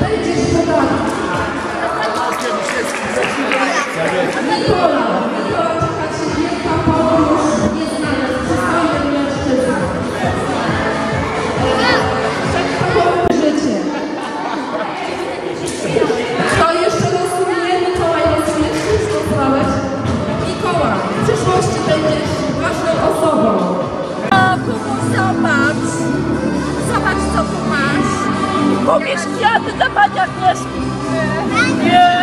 Będziesz podany. Eski adı da bacak eski. Yeah.